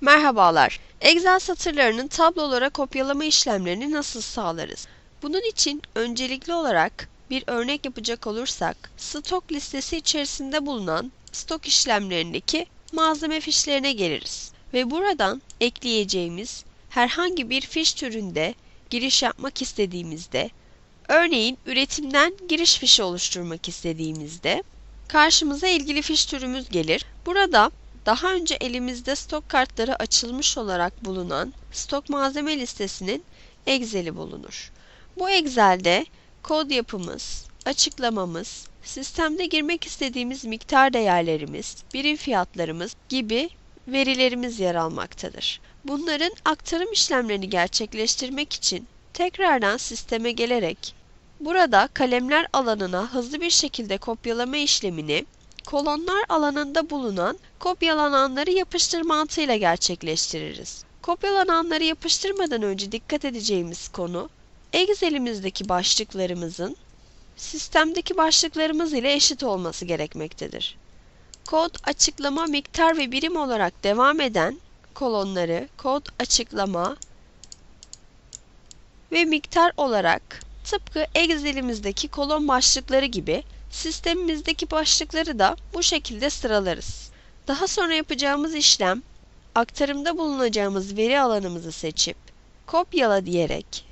Merhabalar. Excel satırlarının tablolara kopyalama işlemlerini nasıl sağlarız? Bunun için öncelikli olarak bir örnek yapacak olursak, stok listesi içerisinde bulunan stok işlemlerindeki malzeme fişlerine geliriz. Ve buradan ekleyeceğimiz herhangi bir fiş türünde giriş yapmak istediğimizde, örneğin üretimden giriş fişi oluşturmak istediğimizde, karşımıza ilgili fiş türümüz gelir. Burada daha önce elimizde stok kartları açılmış olarak bulunan stok malzeme listesinin Excel'i bulunur. Bu Excel'de kod yapımız, açıklamamız, sistemde girmek istediğimiz miktar değerlerimiz, birim fiyatlarımız gibi verilerimiz yer almaktadır. Bunların aktarım işlemlerini gerçekleştirmek için tekrardan sisteme gelerek burada kalemler alanına hızlı bir şekilde kopyalama işlemini kolonlar alanında bulunan kopyalananları yapıştır mantığıyla gerçekleştiririz. Kopyalananları yapıştırmadan önce dikkat edeceğimiz konu, Excel'imizdeki başlıklarımızın sistemdeki başlıklarımız ile eşit olması gerekmektedir. Kod, açıklama, miktar ve birim olarak devam eden kolonları kod, açıklama ve miktar olarak tıpkı Excel'imizdeki kolon başlıkları gibi Sistemimizdeki başlıkları da bu şekilde sıralarız. Daha sonra yapacağımız işlem, aktarımda bulunacağımız veri alanımızı seçip kopyala diyerek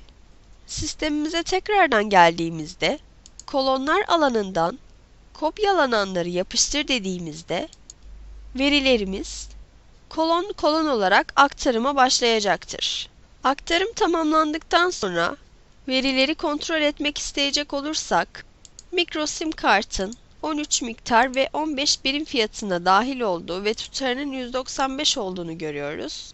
sistemimize tekrardan geldiğimizde kolonlar alanından kopyalananları yapıştır dediğimizde verilerimiz kolon kolon olarak aktarıma başlayacaktır. Aktarım tamamlandıktan sonra verileri kontrol etmek isteyecek olursak mikrosim kartın 13 miktar ve 15 birim fiyatına dahil olduğu ve tutarının 195 olduğunu görüyoruz.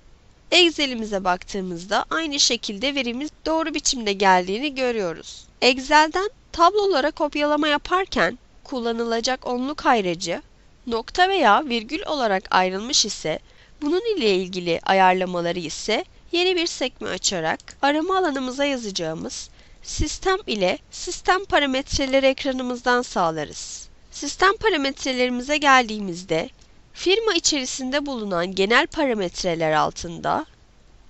Excel'imize baktığımızda aynı şekilde verimiz doğru biçimde geldiğini görüyoruz. Excel'den tablolara kopyalama yaparken kullanılacak onluk ayracı nokta veya virgül olarak ayrılmış ise bunun ile ilgili ayarlamaları ise yeni bir sekme açarak arama alanımıza yazacağımız Sistem ile sistem parametreleri ekranımızdan sağlarız. Sistem parametrelerimize geldiğimizde firma içerisinde bulunan genel parametreler altında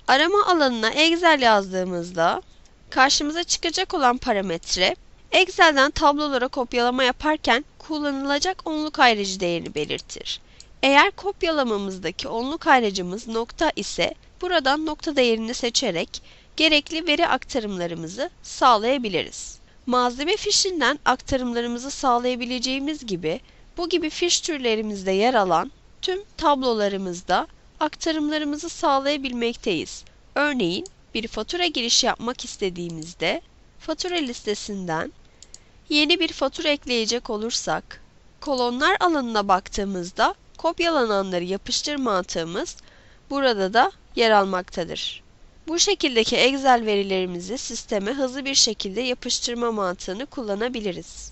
arama alanına Excel yazdığımızda karşımıza çıkacak olan parametre Excel'den tablolara kopyalama yaparken kullanılacak onluk ayrıcı değerini belirtir. Eğer kopyalamamızdaki onluk ayrıcımız nokta ise buradan nokta değerini seçerek gerekli veri aktarımlarımızı sağlayabiliriz. Malzeme fişinden aktarımlarımızı sağlayabileceğimiz gibi bu gibi fiş türlerimizde yer alan tüm tablolarımızda aktarımlarımızı sağlayabilmekteyiz. Örneğin bir fatura girişi yapmak istediğimizde fatura listesinden yeni bir fatura ekleyecek olursak kolonlar alanına baktığımızda kopyalananları yapıştır mantığımız burada da yer almaktadır. Bu şekildeki Excel verilerimizi sisteme hızlı bir şekilde yapıştırma mantığını kullanabiliriz.